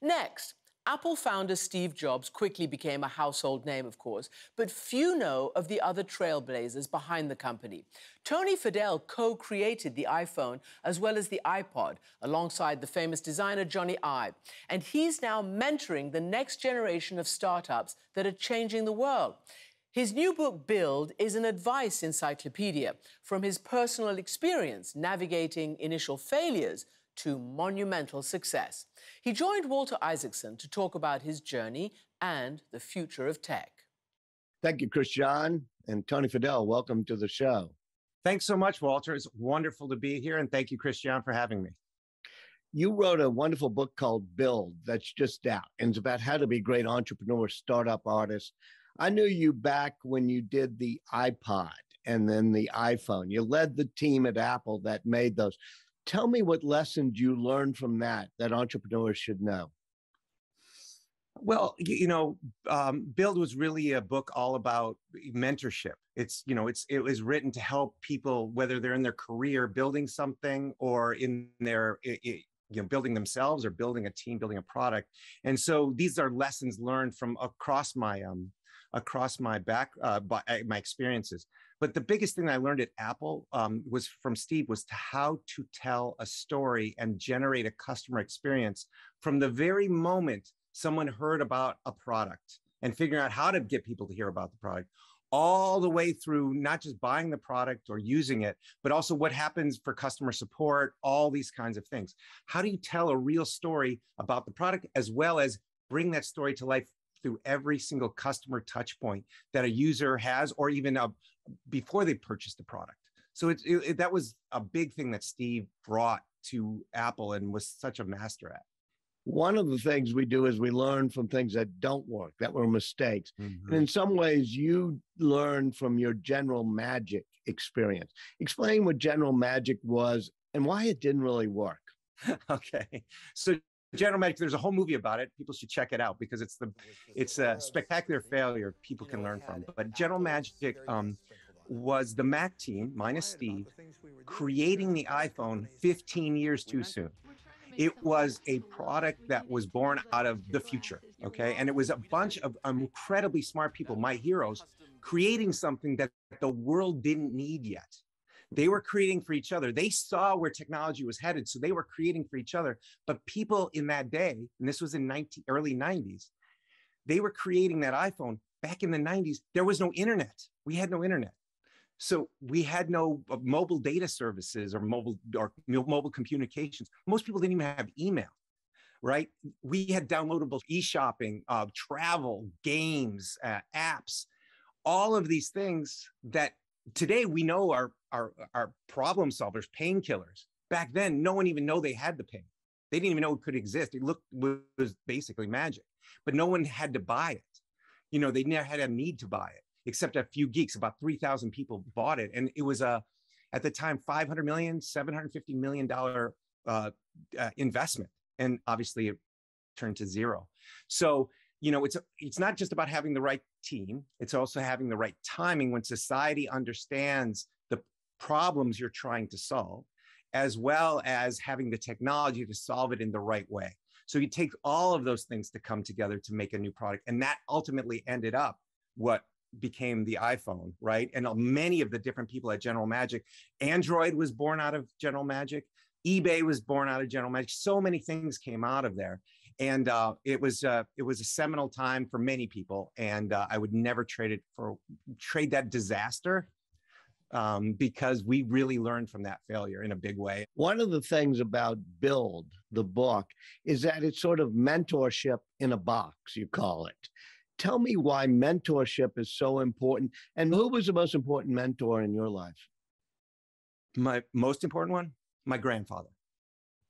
Next, Apple founder Steve Jobs quickly became a household name, of course, but few know of the other trailblazers behind the company. Tony Fadell co created the iPhone as well as the iPod alongside the famous designer Jony Ive. And he's now mentoring the next generation of startups that are changing the world. His new book, Build, is an advice encyclopedia from his personal experience navigating initial failures to monumental success. He joined Walter Isaacson to talk about his journey and the future of tech. Thank you, Christiane and Tony Fadell. Welcome to the show. Thanks so much, Walter. It's wonderful to be here, and thank you, Christiane, for having me. You wrote a wonderful book called Build that's just out, and it's about how to be a great entrepreneur, startup artist. I knew you back when you did the iPod and then the iPhone. You led the team at Apple that made those tell me what lessons you learned from that that entrepreneurs should know. Well you know um, build was really a book all about mentorship. It's you know it's it was written to help people whether they're in their career building something or in their it, it, you know building themselves or building a team building a product. And so these are lessons learned from across my um across my back uh, my experiences but the biggest thing I learned at Apple um, was from Steve was to how to tell a story and generate a customer experience from the very moment someone heard about a product and figuring out how to get people to hear about the product all the way through not just buying the product or using it, but also what happens for customer support, all these kinds of things. How do you tell a real story about the product as well as bring that story to life through every single customer touch point that a user has or even a, before they purchased the product. So it, it, that was a big thing that Steve brought to Apple and was such a master at. One of the things we do is we learn from things that don't work, that were mistakes. Mm-hmm. And in some ways, you learn from your General Magic experience. Explain what General Magic was and why it didn't really work. okay. So General Magic, there's a whole movie about it. People should check it out because it's the it's a spectacular failure people can learn from. But General Magic um, was the Mac team minus Steve creating the iPhone 15 years too soon. It was a product that was born out of the future, okay? And it was a bunch of incredibly smart people, my heroes, creating something that the world didn't need yet. They were creating for each other. They saw where technology was headed, so they were creating for each other. But people in that day, and this was in 19, early 90s, they were creating that iPhone back in the 90s. There was no internet. We had no internet. So we had no uh, mobile data services or mobile or mobile communications. Most people didn't even have email, right? We had downloadable e-shopping, uh, travel, games, uh, apps, all of these things that today we know our, are, are problem solvers, painkillers. Back then, no one even know they had the pain. They didn't even know it could exist. It looked was basically magic, but no one had to buy it. You know, they never had a need to buy it, except a few geeks. About three thousand people bought it, and it was a, at the time, 500 million, 750 million dollar uh, uh, investment, and obviously it turned to zero. So you know, it's it's not just about having the right team; it's also having the right timing when society understands the problems you're trying to solve, as well as having the technology to solve it in the right way. So you take all of those things to come together to make a new product, and that ultimately ended up what became the iPhone, right? And many of the different people at General Magic, Android was born out of General Magic, eBay was born out of General Magic. So many things came out of there, and uh, it was uh, it was a seminal time for many people. And uh, I would never trade it for trade that disaster um, because we really learned from that failure in a big way. One of the things about Build the book is that it's sort of mentorship in a box. You call it. Tell me why mentorship is so important, and who was the most important mentor in your life? My most important one, my grandfather.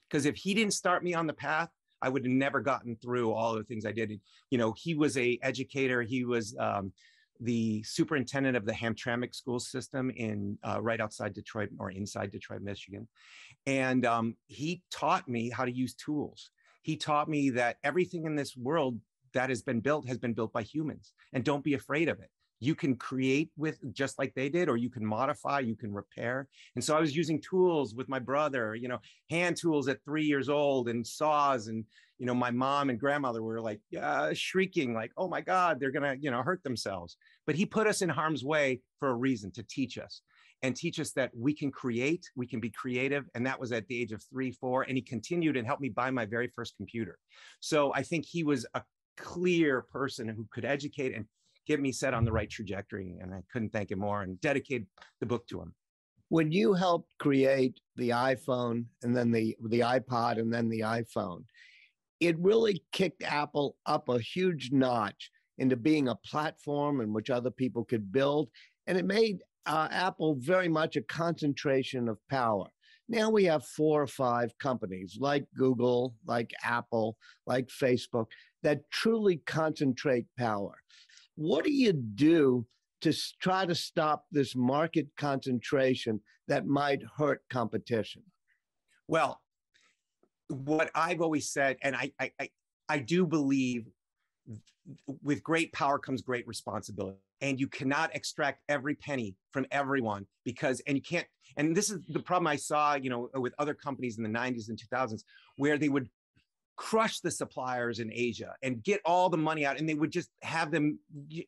Because if he didn't start me on the path, I would have never gotten through all the things I did. You know, he was a educator. He was um, the superintendent of the Hamtramck school system in uh, right outside Detroit or inside Detroit, Michigan, and um, he taught me how to use tools. He taught me that everything in this world that has been built has been built by humans, and don't be afraid of it. You can create with just like they did or you can modify you can repair. And so i was using tools with my brother you know hand tools at three years old and saws and you know my mom and grandmother were like uh, shrieking like oh my god they're gonna you know hurt themselves. But he put us in harm's way for a reason to teach us and teach us that we can create we can be creative and that was at the age of three four and he continued and helped me buy my very first computer. So i think he was a clear person who could educate and get me set on the right trajectory. And I couldn't thank him more and dedicate the book to him. When you helped create the iPhone and then the, the iPod and then the iPhone, it really kicked Apple up a huge notch into being a platform in which other people could build. And it made uh, Apple very much a concentration of power. Now we have four or five companies like Google, like Apple, like Facebook that truly concentrate power. What do you do to try to stop this market concentration that might hurt competition? Well, what I've always said, and I, I, I, I do believe with great power comes great responsibility and you cannot extract every penny from everyone because and you can't and this is the problem i saw you know with other companies in the 90s and 2000s where they would crush the suppliers in Asia and get all the money out. And they would just have them, you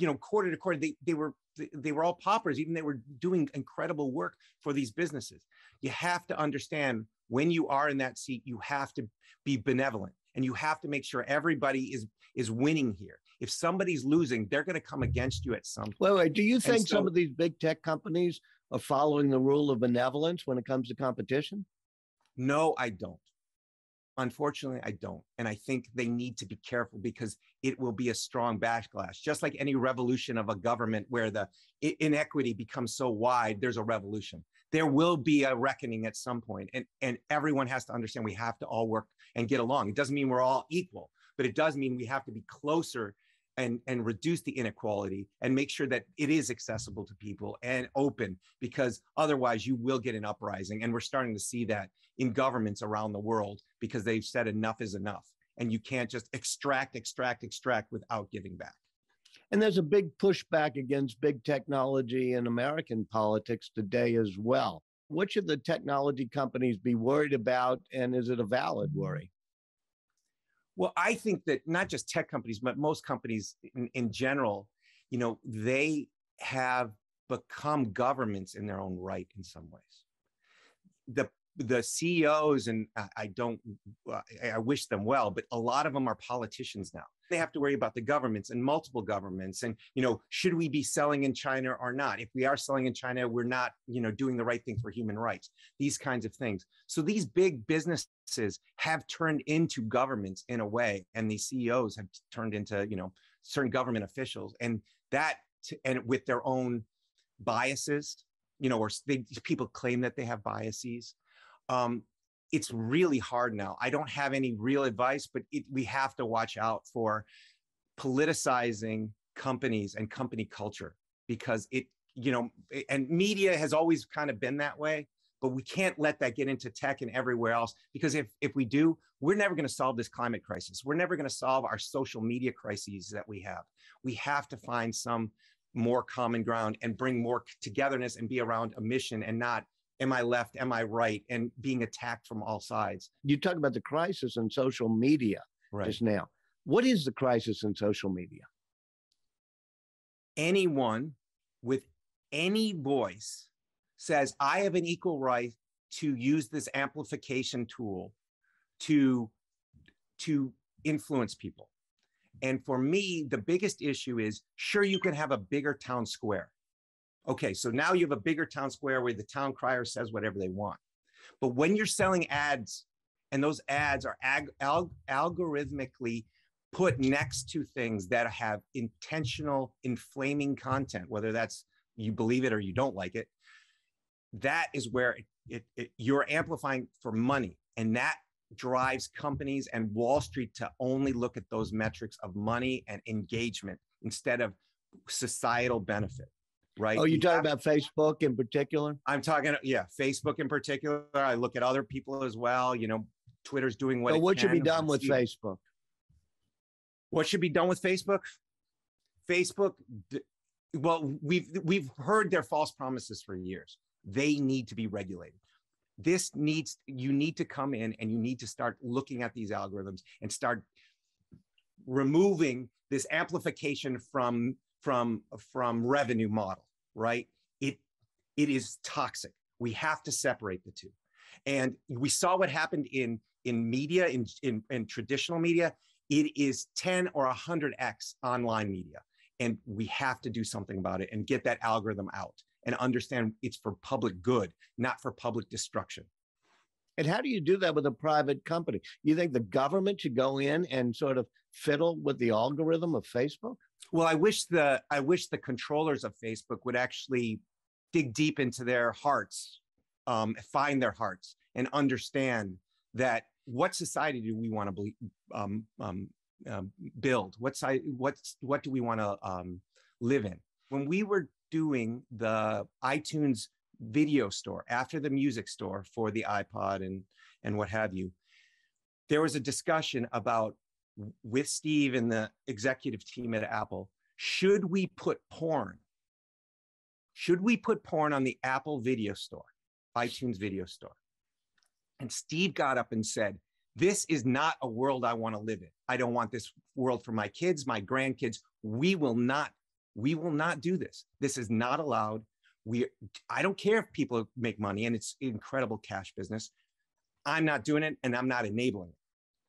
know, quarter to quarter. They, they were they were all paupers, even they were doing incredible work for these businesses. You have to understand when you are in that seat, you have to be benevolent and you have to make sure everybody is is winning here. If somebody's losing, they're going to come against you at some point. Wait, wait. Do you think so, some of these big tech companies are following the rule of benevolence when it comes to competition? No, I don't. Unfortunately, I don't. And I think they need to be careful because it will be a strong backlash. Just like any revolution of a government where the inequity becomes so wide, there's a revolution. There will be a reckoning at some point, and, and everyone has to understand we have to all work and get along. It doesn't mean we're all equal, but it does mean we have to be closer and, and reduce the inequality and make sure that it is accessible to people and open because otherwise you will get an uprising. And we're starting to see that in governments around the world because they've said enough is enough. And you can't just extract, extract, extract without giving back. And there's a big pushback against big technology in American politics today as well. What should the technology companies be worried about? And is it a valid worry? Well, I think that not just tech companies, but most companies in, in general, you know, they have become governments in their own right in some ways. The the CEOs and uh, I don't I wish them well, but a lot of them are politicians now. They have to worry about the governments and multiple governments and you know should we be selling in China or not? If we are selling in China, we're not you know doing the right thing for human rights. These kinds of things. So these big businesses have turned into governments in a way, and these CEOs have turned into you know certain government officials, and that and with their own biases you know, or they, people claim that they have biases um, it's really hard now. I don't have any real advice, but it, we have to watch out for politicizing companies and company culture because it, you know, and media has always kind of been that way, but we can't let that get into tech and everywhere else because if if we do, we're never going to solve this climate crisis. We're never going to solve our social media crises that we have. We have to find some more common ground and bring more togetherness and be around a mission and not am I left? Am I right? And being attacked from all sides. You talk about the crisis in social media right. just now. What is the crisis in social media? Anyone with any voice says, I have an equal right to use this amplification tool to, to influence people. And for me, the biggest issue is sure, you can have a bigger town square. Okay, so now you have a bigger town square where the town crier says whatever they want. But when you're selling ads and those ads are ag- al- algorithmically put next to things that have intentional inflaming content, whether that's you believe it or you don't like it, that is where it, it, it, you're amplifying for money. And that drives companies and Wall Street to only look at those metrics of money and engagement instead of societal benefit right? Oh, you talking about Facebook in particular? I'm talking, yeah, Facebook in particular. I look at other people as well. You know, Twitter's doing what. So what should be done with Facebook? What should be done with Facebook? Facebook, well, we've we've heard their false promises for years. They need to be regulated. This needs you need to come in and you need to start looking at these algorithms and start removing this amplification from from from revenue model, right? It it is toxic. We have to separate the two. And we saw what happened in in media in in, in traditional media. It is 10 or 100x online media and we have to do something about it and get that algorithm out and understand it's for public good, not for public destruction. And how do you do that with a private company? You think the government should go in and sort of fiddle with the algorithm of Facebook? Well, I wish the I wish the controllers of Facebook would actually dig deep into their hearts, um, find their hearts, and understand that what society do we want to believe, um, um, um, build? What side? What's what do we want to um, live in? When we were doing the iTunes video store after the music store for the iPod and and what have you, there was a discussion about with Steve and the executive team at Apple. Should we put porn? Should we put porn on the Apple video store, iTunes video store? And Steve got up and said, This is not a world I want to live in. I don't want this world for my kids, my grandkids. We will not, we will not do this. This is not allowed. We, I don't care if people make money and it's incredible cash business. I'm not doing it and I'm not enabling it,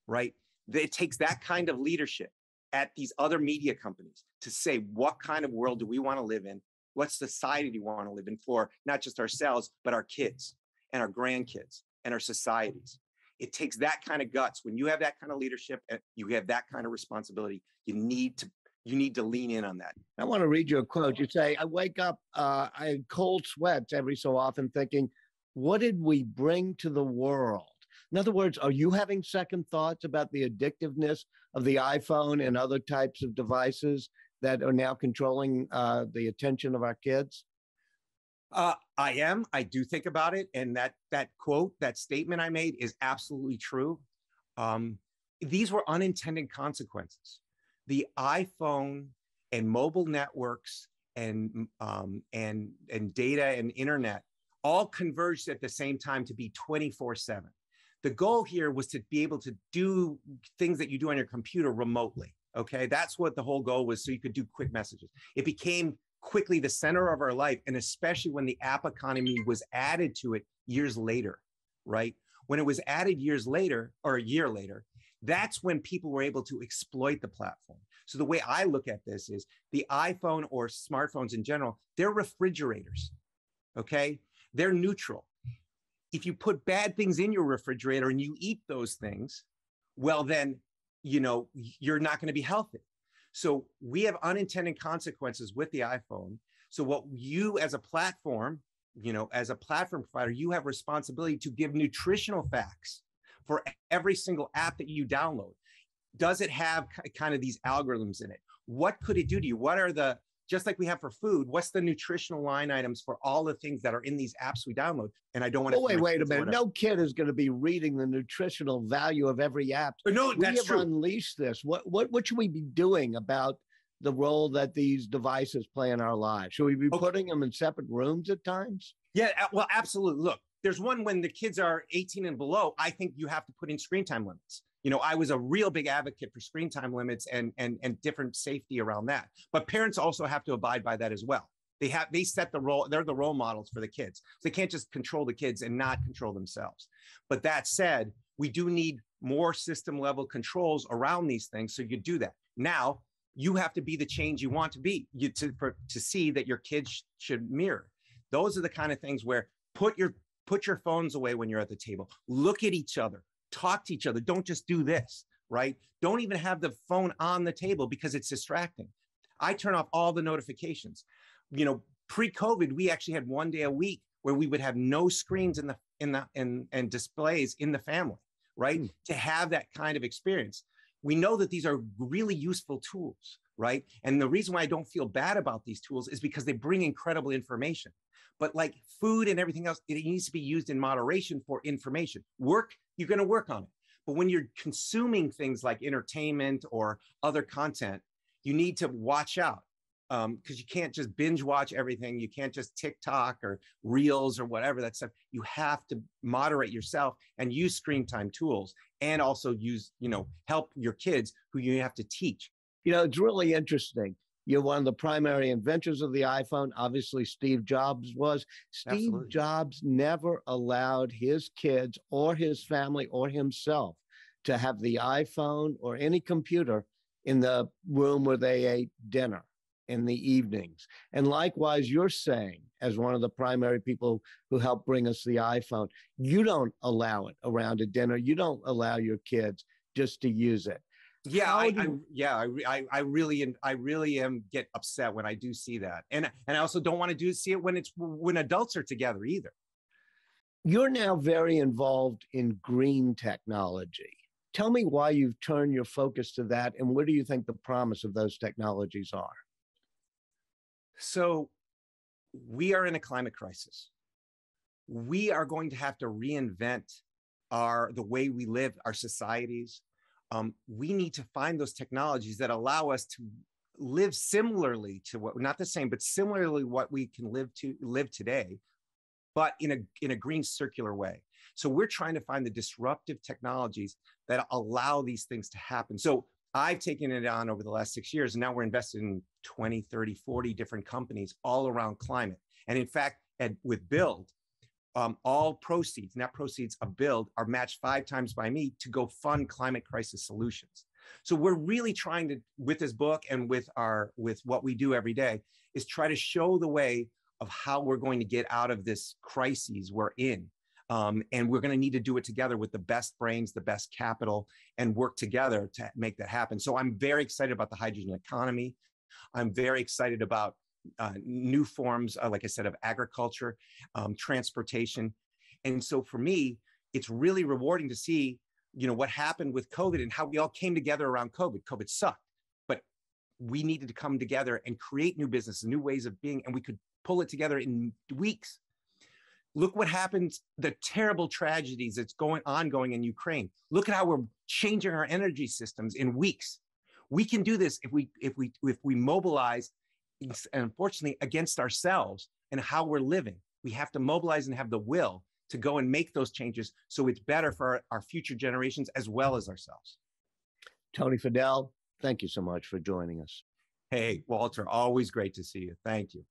right? It takes that kind of leadership at these other media companies to say, what kind of world do we want to live in? What society do we want to live in for not just ourselves, but our kids and our grandkids and our societies? It takes that kind of guts. When you have that kind of leadership, and you have that kind of responsibility, you need to you need to lean in on that. I want to read you a quote. You say, I wake up, uh, I cold sweats every so often thinking, what did we bring to the world? In other words, are you having second thoughts about the addictiveness of the iPhone and other types of devices that are now controlling uh, the attention of our kids? Uh, I am. I do think about it, and that that quote, that statement I made, is absolutely true. Um, these were unintended consequences. The iPhone and mobile networks and um, and and data and internet all converged at the same time to be 24 7 the goal here was to be able to do things that you do on your computer remotely okay that's what the whole goal was so you could do quick messages it became quickly the center of our life, and especially when the app economy was added to it years later, right? When it was added years later or a year later, that's when people were able to exploit the platform. So the way I look at this is the iPhone or smartphones in general, they're refrigerators. Okay? They're neutral. If you put bad things in your refrigerator and you eat those things, well then, you know, you're not going to be healthy. So we have unintended consequences with the iPhone. So what you as a platform, you know, as a platform provider, you have responsibility to give nutritional facts for every single app that you download. Does it have kind of these algorithms in it? What could it do to you? What are the just like we have for food, what's the nutritional line items for all the things that are in these apps we download? And I don't want to. Oh, wait, wait a minute. No kid is going to be reading the nutritional value of every app. But no, we that's have true. unleashed this. What, what, what should we be doing about the role that these devices play in our lives? Should we be okay. putting them in separate rooms at times? Yeah, well, absolutely. Look, there's one when the kids are 18 and below. I think you have to put in screen time limits you know, I was a real big advocate for screen time limits and and and different safety around that. But parents also have to abide by that as well. They have they set the role, they're the role models for the kids. So they can't just control the kids and not control themselves. But that said, we do need more system level controls around these things. So you do that. Now you have to be the change you want to be you, to, for, to see that your kids should mirror. Those are the kind of things where put your put your phones away when you're at the table. Look at each other talk to each other. Don't just do this, right? Don't even have the phone on the table because it's distracting. I turn off all the notifications. You know, pre-COVID, we actually had one day a week where we would have no screens in the in the and and displays in the family, right? Mm. To have that kind of experience. We know that these are really useful tools, right? And the reason why I don't feel bad about these tools is because they bring incredible information. But like food and everything else, it needs to be used in moderation for information. Work, you're going to work on it. But when you're consuming things like entertainment or other content, you need to watch out. because um, you can't just binge watch everything. You can't just TikTok or Reels or whatever that stuff. You have to moderate yourself and use screen time tools, and also use you know help your kids who you have to teach. You know, it's really interesting. You're one of the primary inventors of the iPhone. Obviously, Steve Jobs was. Steve Absolutely. Jobs never allowed his kids or his family or himself to have the iPhone or any computer in the room where they ate dinner in the evenings. And likewise, you're saying, as one of the primary people who helped bring us the iPhone, you don't allow it around a dinner. You don't allow your kids just to use it. Yeah, I, I, yeah, I, I really, I really am get upset when I do see that, and and I also don't want to do see it when it's when adults are together either. You're now very involved in green technology. Tell me why you've turned your focus to that, and what do you think the promise of those technologies are? So, we are in a climate crisis. We are going to have to reinvent our the way we live, our societies. Um, we need to find those technologies that allow us to live similarly to what not the same, but similarly what we can live to live today, but in a in a green circular way. So we're trying to find the disruptive technologies that allow these things to happen. So I've taken it on over the last six years, and now we're invested in 20, 30, 40 different companies all around climate. And in fact, at, with Build, um, all proceeds, net proceeds of Build, are matched five times by me to go fund climate crisis solutions. So we're really trying to, with this book and with our with what we do every day, is try to show the way of how we're going to get out of this crises we're in um, and we're going to need to do it together with the best brains, the best capital, and work together to make that happen. So I'm very excited about the hydrogen economy. I'm very excited about uh, new forms, uh, like I said, of agriculture, um, transportation. And so for me, it's really rewarding to see, you know, what happened with COVID and how we all came together around COVID. COVID sucked, but we needed to come together and create new businesses, new ways of being, and we could pull it together in weeks Look what happens, the terrible tragedies that's going ongoing in Ukraine. Look at how we're changing our energy systems in weeks. We can do this if we if we if we mobilize unfortunately against ourselves and how we're living. We have to mobilize and have the will to go and make those changes so it's better for our, our future generations as well as ourselves. Tony Fadell, thank you so much for joining us. Hey, Walter, always great to see you. Thank you.